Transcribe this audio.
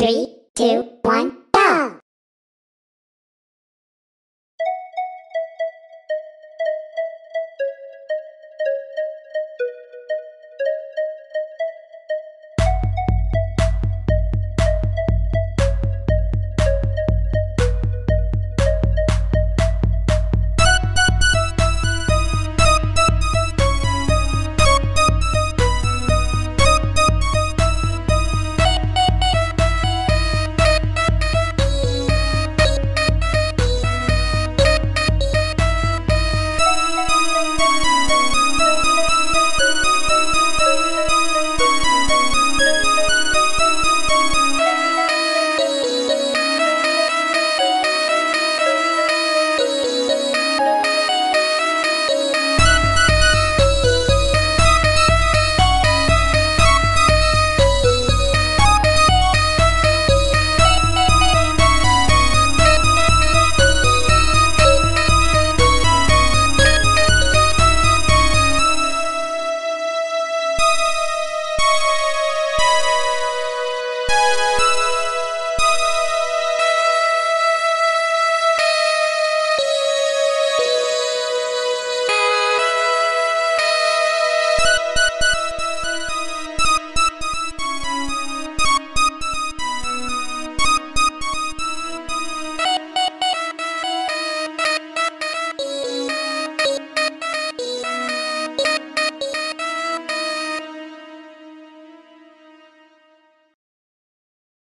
Three, two, one.